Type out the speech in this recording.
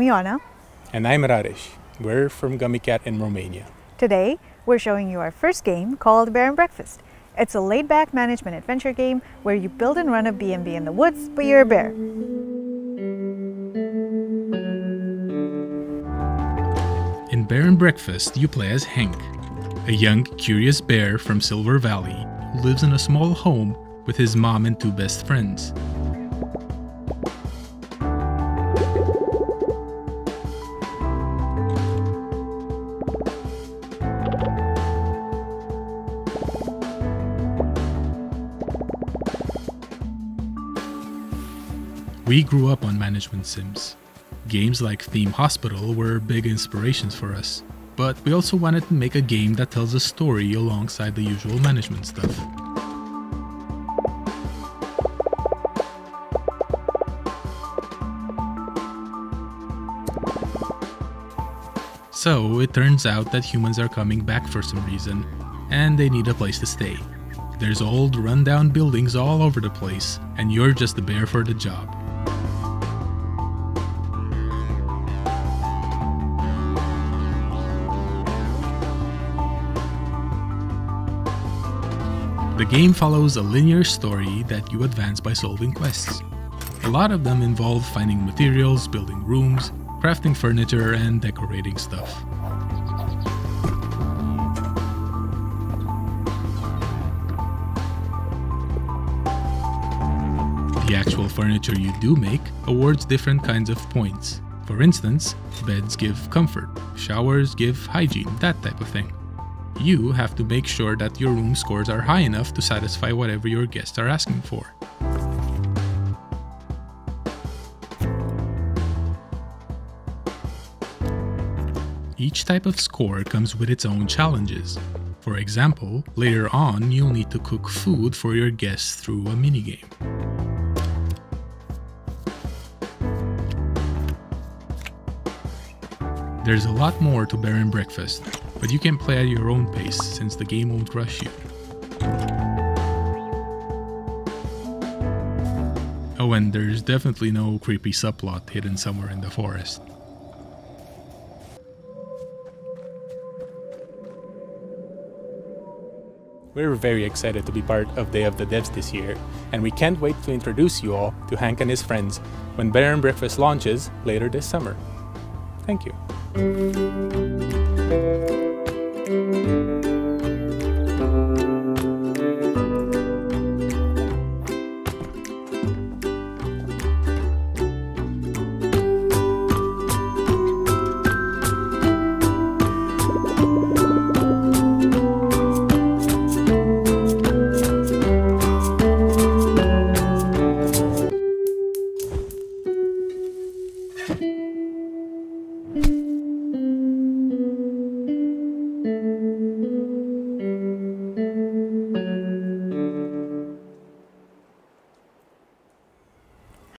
Iona. And I'm Raresh. We're from Gumycat in Romania. Today, we're showing you our first game called Bear and Breakfast. It's a laid-back management adventure game where you build and run a B&B in the woods, but you're a bear. In Bear and Breakfast, you play as Hank, a young, curious bear from Silver Valley who lives in a small home with his mom and two best friends. We grew up on management sims. Games like Theme Hospital were big inspirations for us, but we also wanted to make a game that tells a story alongside the usual management stuff. So it turns out that humans are coming back for some reason, and they need a place to stay. There's old, rundown buildings all over the place, and you're just the bear for the job. The game follows a linear story that you advance by solving quests. A lot of them involve finding materials, building rooms, crafting furniture, and decorating stuff. The actual furniture you do make awards different kinds of points. For instance, beds give comfort, showers give hygiene, that type of thing. You have to make sure that your room scores are high enough to satisfy whatever your guests are asking for. Each type of score comes with its own challenges. For example, later on, you'll need to cook food for your guests through a minigame. There's a lot more to Bear and Breakfast, but you can play at your own pace since the game won't rush you. Oh, and there's definitely no creepy subplot hidden somewhere in the forest. We're very excited to be part of Day of the Devs this year, and we can't wait to introduce you all to Hank and his friends when Bear and Breakfast launches later this summer. Thank you. Música